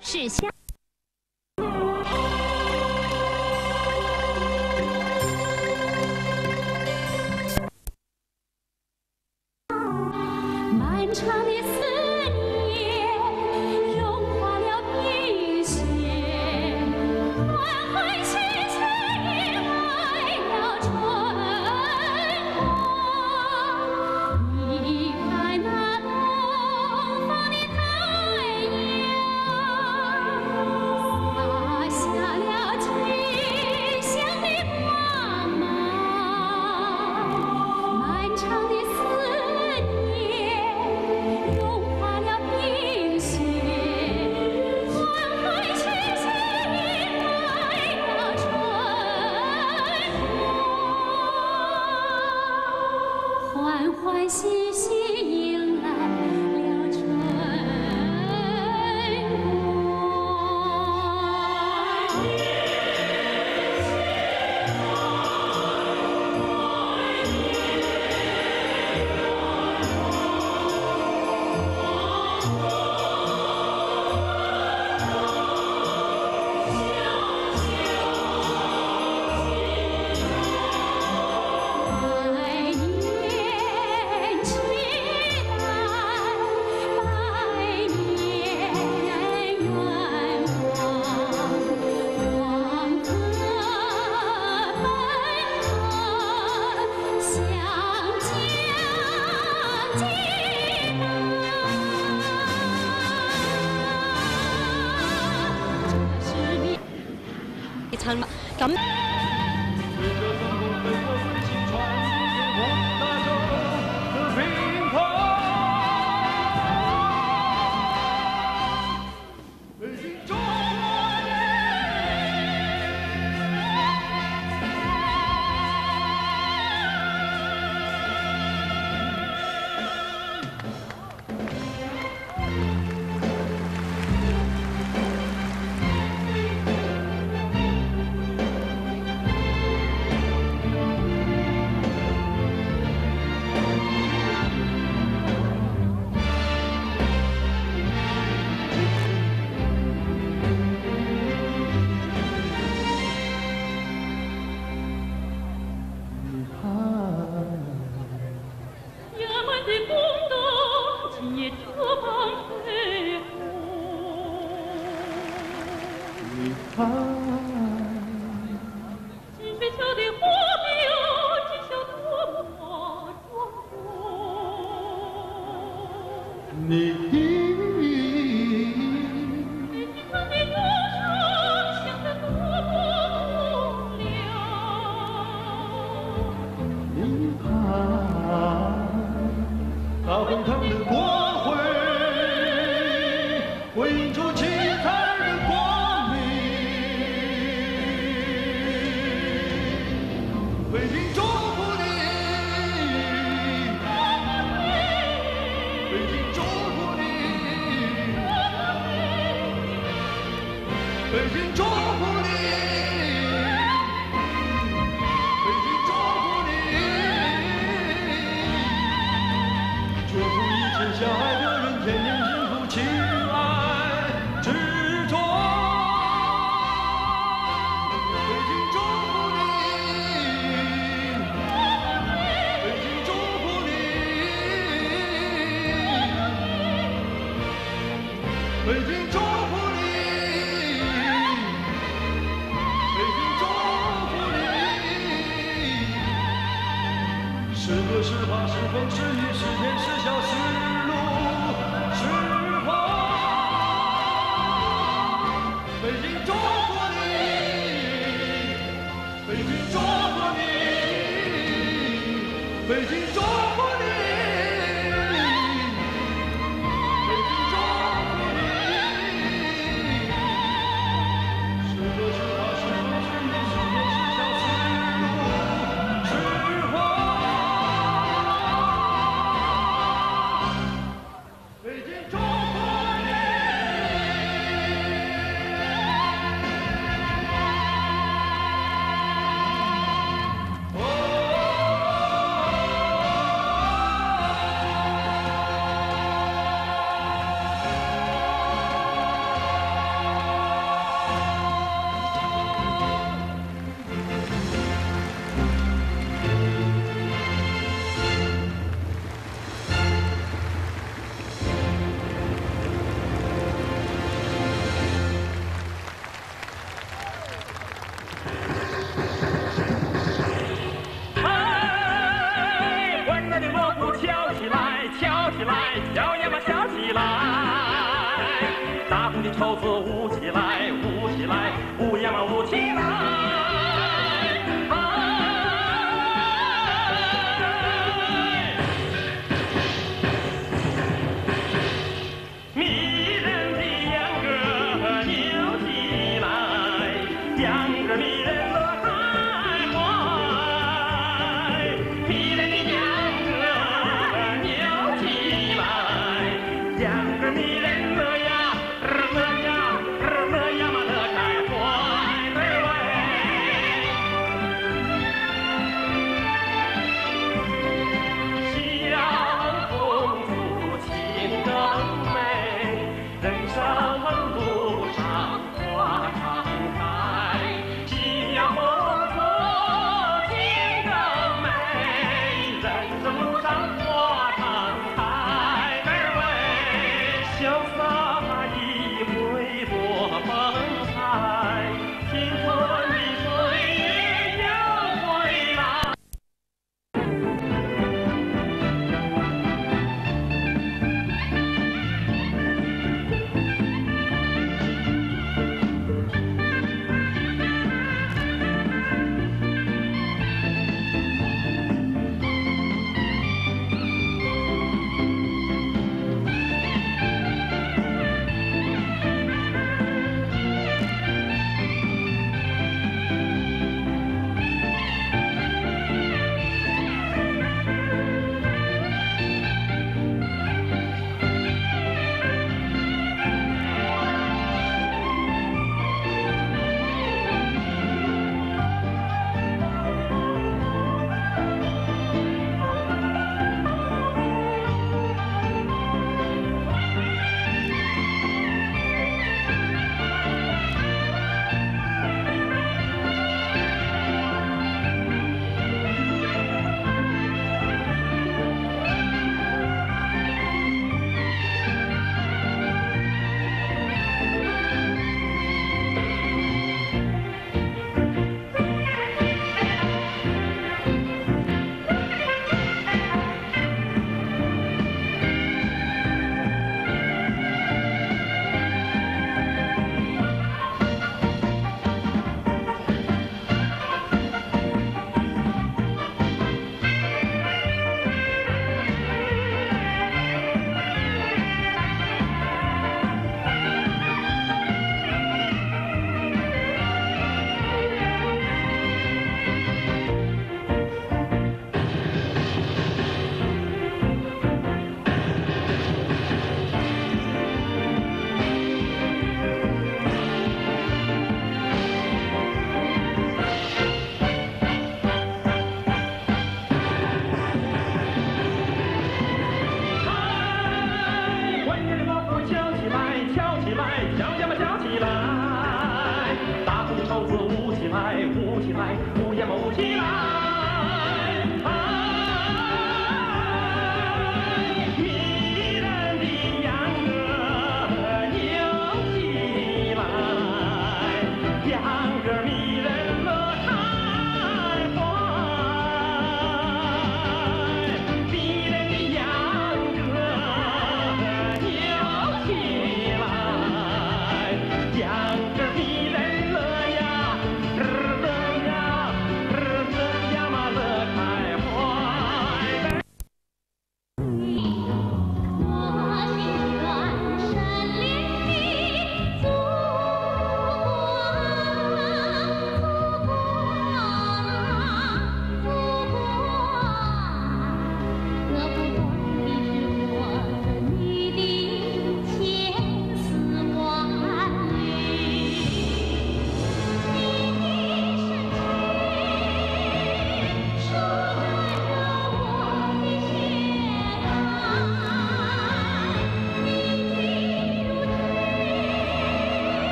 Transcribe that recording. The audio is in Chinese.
是香咁滚烫的国会，会映出七彩的光明。北京祝福你，北京祝福你，北京祝福。是歌是画是风是雨是天是笑是怒是狂北京中国尼北京中国尼北京中锣鼓敲起来敲起来敲呀嘛